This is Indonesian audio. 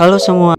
Halo semua.